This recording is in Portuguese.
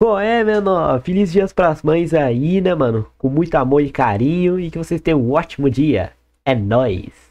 Qual é, menor? Feliz dias pras mães aí, né, mano? Com muito amor e carinho e que vocês tenham um ótimo dia. É nóis!